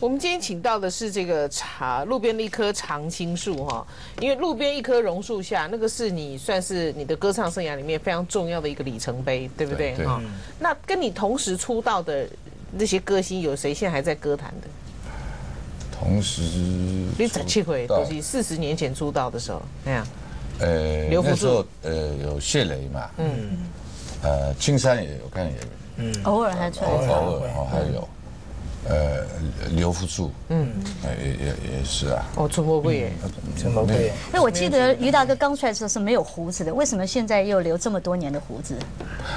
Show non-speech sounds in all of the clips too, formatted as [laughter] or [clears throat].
我们今天请到的是这个茶路边的一棵常青树哈，因为路边一棵榕树下，那个是你算是你的歌唱生涯里面非常重要的一个里程碑，对不对？对哈？那跟你同时出道的那些歌星，有谁现在还在歌坛的？同时，你早期回都是四十年前出道的时候，那样。呃刘福那时候呃有谢雷嘛，嗯，呃青山也有看也嗯。偶尔还出偶来。偶尔哦还有，呃留不住，嗯，也也也是啊，哦，陈伯贵耶，陈伯贵，那我记得于大哥刚出来的时候是没有胡子的，为什么现在又留这么多年的胡子？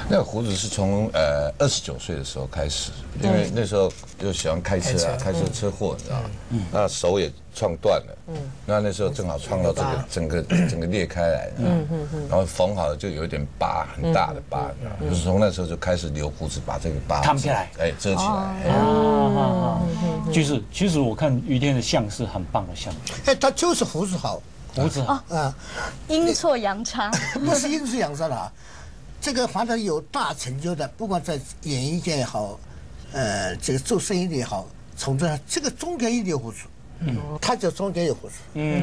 那个胡子是从呃二十九岁的时候开始，因为那时候就喜欢开车啊，开车车祸，你知道吗？那手也撞断了，嗯。那那时候正好撞到这个整个 [clears throat] 整个裂开来，嗯嗯嗯。然后缝好了就有一点疤，很大的疤，就是从那时候就开始留胡子，把这个疤烫起来。哎，遮起来。哎。啊，就是其实我看于天的像是很棒的像，哎，他就是胡子好。胡子好，啊，阴错阳差，不是阴错阳差的啊。这个反正有大成就的，不管在演艺界也好，呃，这个做生意的也好，从这这个中间一定有胡子，嗯，他就中间有胡子，嗯，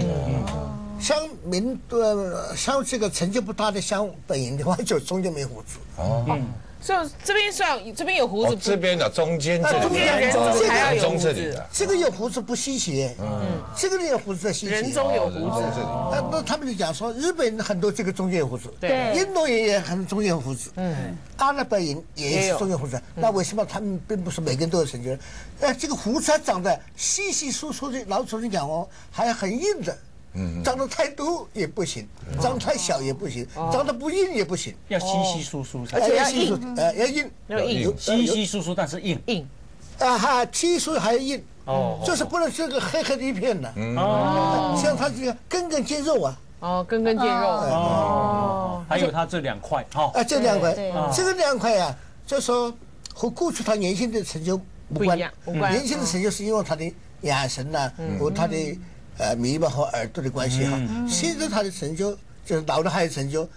像民呃像这个成绩不大的像本人的话，就中间没胡子。哦，所以这边算这边有胡子哦，这边的中间这里。中间人中还要有中胡子。这里。的，这个有胡子不稀奇，嗯，这个人有胡子的稀奇。人中有胡子。那那他们就讲说，日本人很多这个中间有胡子，对。印度人也很中间有胡子，嗯，阿拉伯人也也是中间胡子。那为什么他们并不是每个人都有成就？呃，这个胡子长得稀稀疏疏的，老祖宗讲哦，还很硬的。嗯，长得太多也不行，长得太小也不行，长得不硬也不行，要稀稀疏疏才呃且要细数硬呃，要硬，要硬。稀稀疏疏，但是硬。硬，啊哈，稀疏还要硬，哦。就是不能是个黑黑的一片的，哦。像他这个根根见肉啊，哦，根根见肉。哦，还有他这两块哈。啊，，这两块，这个两块啊，就说和过去他年轻的成就无不关。年轻的成就是因为他的眼神呐、和他的呃眉毛和耳朵的关系哈。现在他的成就就是老了还有成就，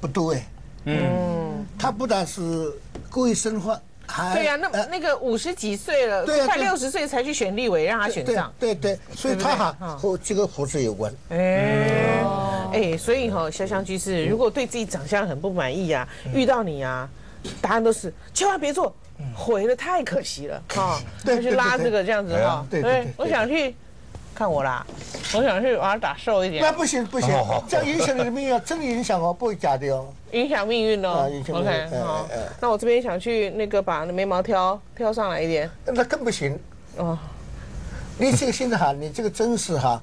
不多哎。嗯，他不但是故意生化，还对呀，那呃那个五十几岁了，快六十岁才去选立委，让他选对上，对对，所以他哈嗯和这个胡子有关。哎。哎，所以哈，潇湘居士，如果对自己长相很不满意啊，遇到你啊，答案都是千万别做，毁了太可惜了哈。对他去拉这个这样子哈。对我想去看我啦，我想去把它打瘦一点那，不行不行，这样影响你的命运，真的影响哦，不会假的哦。影响命运哦啊影。响命运 OK，哎好那我这边想去那个把眉毛挑挑上来一点那更不行。哦。你这个现在哈，你这个真是哈，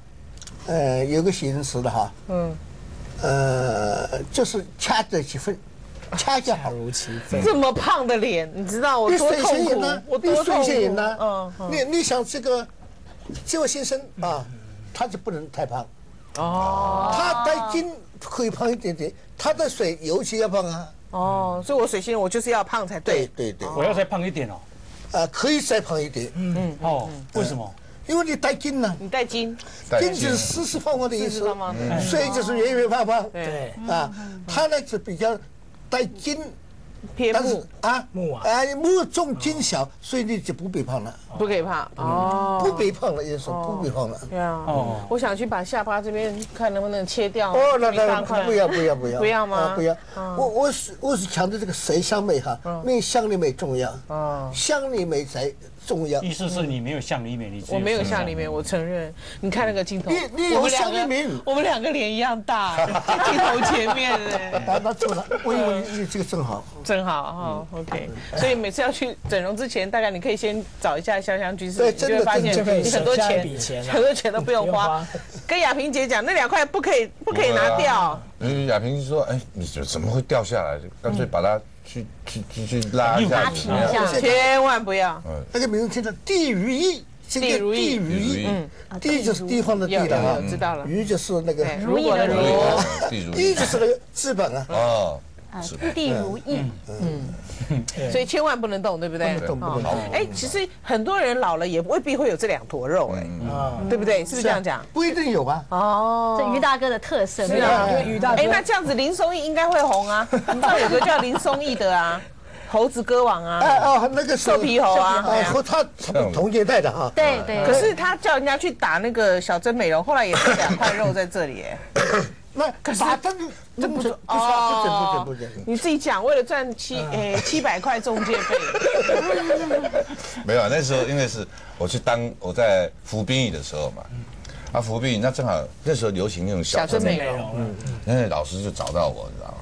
呃，有个形容词的哈，嗯，呃，就是恰得其分，恰恰好。如其分。这么胖的脸，你知道我多痛苦性人呢？，我多痛苦性人呢？嗯，嗯你你想这个这位先生啊，他就不能太胖，哦。他带筋可以胖一点点，他的水尤其要胖啊。哦，所以我水星人我就是要胖才对。对。对对，我要再胖一点哦，啊，可以再胖一点，嗯嗯哦，为什么？因为你带筋呢，你带金，带筋。就是四四方方的意思。四四方方，水就是圆圆胖胖，对，啊，他呢是比较带筋。偏但是木啊，木啊。哎，木重筋小，所以你就不肥胖了，不可以胖哦。不肥胖了，也说不肥胖了。对啊，哦。我想去把下巴这边看能不能切掉。哦，那那一大块。不要不要不要，不要 [laughs] 吗？啊不要。嗯，我我是我是强调这个色香美哈，没香里美重要，哦香里美才重要。意思是你没有像李美，你只我没有像里面，我承认。你看那个镜头，你你有我们两像里面个，我们两个脸一样大，在 [laughs] 镜头前面哎，那那正好，我以为你这个正好。正好哈。OK，所以每次要去整容之前，大概你可以先找一下潇湘居士，对你就会发现真的真的你很多省下一钱笔钱啊很多钱都不用花。跟亚萍姐讲，那两块不可以不可以拿掉。嗯，亚萍说：“哎，你怎怎么会掉下来？就干脆把它去去去去拉一下千万不要。那个名字叫地如意，这个地如意现在地如意意，嗯，地就是地方的地了啊，知道了。如就是那个对，如意的如地就是那个资本啊。哦，啊地如意，嗯。所以千万不能动，对不对？动不哎，其实很多人老了也未必会有这两坨肉，哎，啊，对不对？是不是这样讲？不一定有啊。哦，这于大哥的特色。是啊，于大哥。哎，那这样子林松义应该会红啊。[laughs] 你知道有个叫林松义的啊，猴子歌王啊。哎哦，那个是。瘦皮猴啊。哎和他同同届代的哈。对对，可是他叫人家去打那个小珍美容，后来也是两块肉在这里哎。[laughs] 那可是他这这不是不是不准不准不准。你自己讲，为了赚七诶七百块中介费，[laughs] 没有，那时候因为是我去当我在服兵役的时候嘛，啊服兵役那正好那时候流行那种小小真真美，美容。嗯那老师就找到我，你知道吗？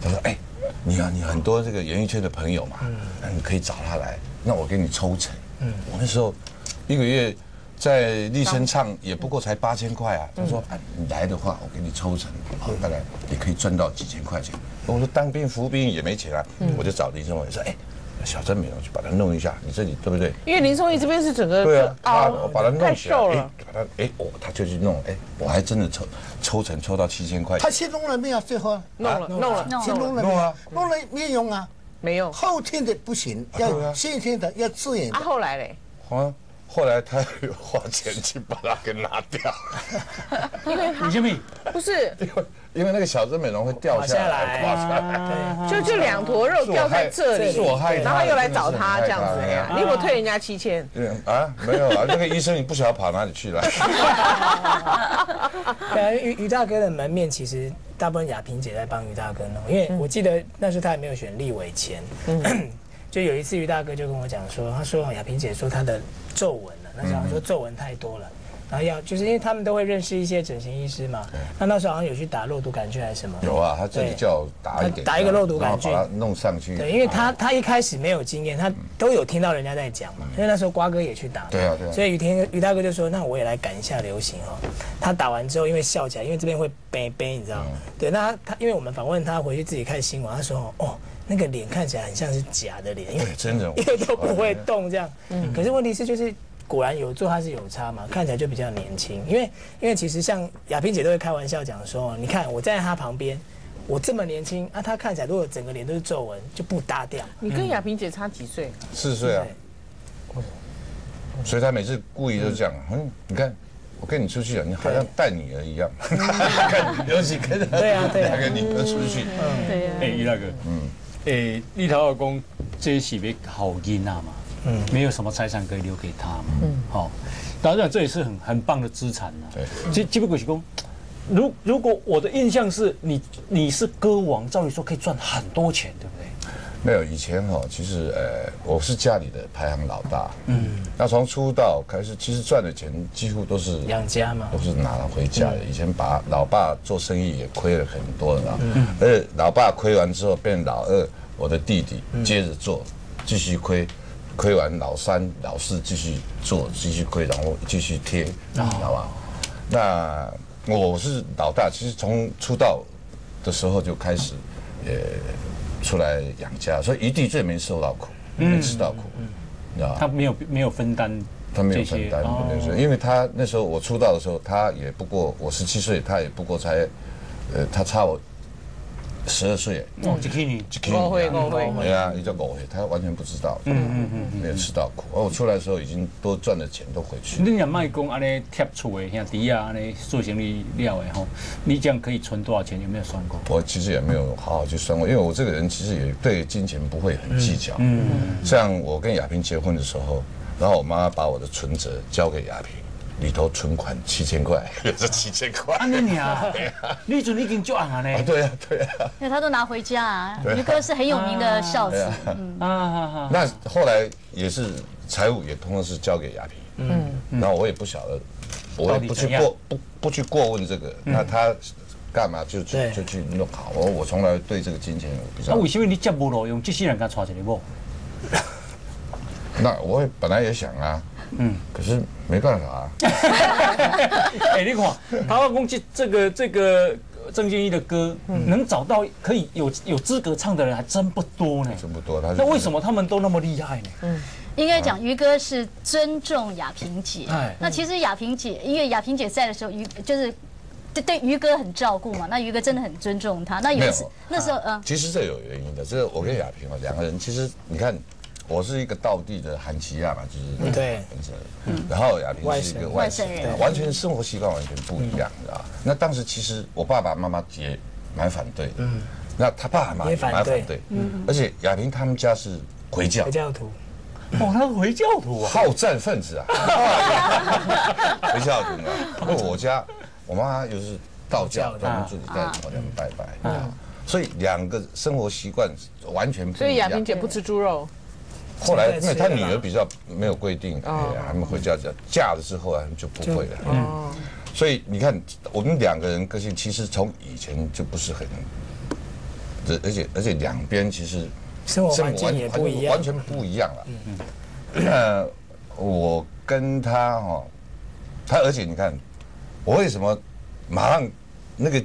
他说：“哎，你啊，你很多这个演艺圈的朋友嘛，那你可以找他来，那我给你抽成。”嗯，我那时候一个月在立声唱也不过才八千块啊。他说：“哎，你来的话，我给你抽成，好，大概你可以赚到几千块钱。”我说：“当兵服兵也没钱啊。”我就找林正伟说：“哎。”小真美容去把它弄一下，你这里对不对？因为林松义这边是整个对啊，他我把它弄太起来，哎瘦了，，把它哎哦，他就去弄，哎，我还真的抽抽成抽到七千块他，先弄了没有？最后弄了弄了弄先弄了没有弄啊？弄了没用啊，没有后天的不行，要先天的，要自然啊，后来嘞，啊，后来他又花钱去把它给拿掉，[laughs] 因为他你信不是。因为因为那个小真美容会掉下来，垮垮下来，就就两坨肉掉在这里，是我害他的然后又来找他这样子。你有没有退人家七千？对啊，没有啊，那个医生你不晓得跑哪里去了，[laughs] 对啊，于于大哥的门面其实大部分亚萍姐在帮于大哥弄，因为我记得那时候他还没有选立委前，[coughs] 就有一次于大哥就跟我讲说，他说亚萍姐说她的皱纹了，那时候他说皱纹太多了。然后要就是因为他们都会认识一些整形医师嘛，那那时候好像有去打肉毒杆菌还是什么？有啊，他这里叫打一点，打一个肉毒杆菌把它弄上去，对，因为他他一开始没有经验，他都有听到人家在讲嘛，因为那时候瓜哥也去打嘛，对啊对啊。所以于天于大哥就说，那我也来赶一下流行哦。他打完之后，因为笑起来，因为这边会背背，你知道吗？对，那他他因为我们访问他回去自己看新闻，他说哦，那个脸看起来很像是假的脸，因为对，真的，[laughs] 因为都不会动这样。嗯。可是问题是就是。果然有做，它是有差嘛，看起来就比较年轻。因为因为其实像亚萍姐都会开玩笑讲说，你看我站在她旁边，我这么年轻啊，她看起来如果整个脸都是皱纹，就不搭调。你跟亚萍姐差几岁？四十岁啊，所以她每次故意就这样，嗯，你看。我跟你出去啊，你好像带女儿一样，[laughs] 尤其跟对啊对啊。两个女儿出去，对呀哎，于大哥，嗯，哎，立陶宛公这是要好囡啊嘛，嗯，没有什么财产可以留给他嘛，嗯，好，当然这也是很很棒的资产呐。对，基基本鬼是讲，如如果我的印象是你你是歌王，照理说可以赚很多钱，对不对？没有以前哈，其实呃，我是家里的排行老大，嗯，那从出道开始，其实赚的钱几乎都是养家嘛。都是拿了回家的。以前把老爸做生意也亏了很多了，而且老爸亏完之后变老二，我的弟弟接着做，继续亏，亏完老三、老四继续做，继续亏，然后继续贴，知道吧？那我是老大，其实从出道的时候就开始，也出来养家，所以一地最没受到苦，没吃到苦，你知道吧？他没有没有分担，他没有分担，没有分担因为他那时候我出道的时候，他也不过我十七岁，他也不过才，呃，他差我十二岁，哦，就可以你就可以误会误会对啊，你叫狗会，他完全不知道，嗯嗯嗯，没有吃到苦。而我出来的时候，已经多赚的钱都回去。你也卖讲安尼贴厝的兄弟啊，安尼做生意料的吼，你这样可以存多少钱？有没有算过？我其实也没有好好去算过，因为我这个人其实也对金钱不会很计较。嗯，像我跟亚萍结婚的时候，然后我妈把我的存折交给亚萍，里头存款七千块，有 [laughs] 这七千块。安尼啊，[laughs] 你准已经就按啊呢啊，。对啊，对啊。因为他都拿回家啊。于哥是很有名的孝子，嗯，啊啊啊！那后来也是财务也通通是交给亚萍，嗯，然后我也不晓得，我也不去过不不去过问这个，那他干嘛就就就去弄好，我我从来对这个金钱我比较那，为什么你接无路用？这些人敢娶一个某？[laughs] 那我也本来也想啊，嗯，可是没办法啊，[laughs] 哎，你看，台湾公这这个这个郑建一的歌，能找到可以有有资格唱的人还真不多呢。真不多，他那为什么他们都那么厉害呢？应该讲于哥是尊重亚萍姐哎。那其实亚萍姐，因为亚萍姐在的时候，于就是对对于哥很照顾嘛。那于哥真的很尊重她。那有一次那时候，嗯，其实这有原因的，这个我跟亚萍啊两个人，其实你看，我是一个道地的韩琪亚嘛，就是对。本身，然后亚萍是一个外省人。完全生活习惯完全不一样，知道吧？那当时其实我爸爸妈妈也蛮反对的，那他爸妈也也蛮反对。嗯，而且亚萍他们家是回教。回，教徒，哦，他是回教徒啊，好战分子啊，[laughs] 回教徒啊。因为我家我妈又是道教，道教的。专门自己在朝天拜拜啊，所以两个生活习惯完全不一样。所以亚萍姐不吃猪肉，后来因为她现在吃了吧女儿比较没有规定，哎呀，他们回家嫁嫁了之后啊，就不会了。哦，所以你看，我们两个人个性其实从以前就不是很，而而且而且两边其实生活环境完也不一样完全不一样了。那我跟他哈，他而且你看，我为什么马上那个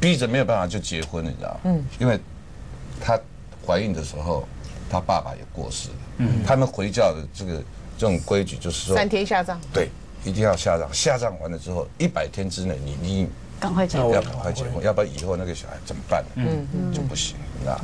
逼着没有办法就结婚，你知道？嗯，因为她怀孕的时候，她爸爸也过世了。嗯，他们回教的这个这种规矩就是说，三天下葬。对，一定要下葬。下葬完了之后，一百天之内，你你赶快结婚要赶快结婚，要不然以后那个小孩怎么办？嗯，就不行，你知道。